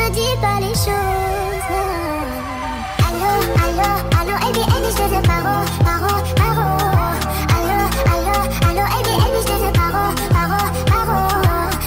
ne dis pas les choses.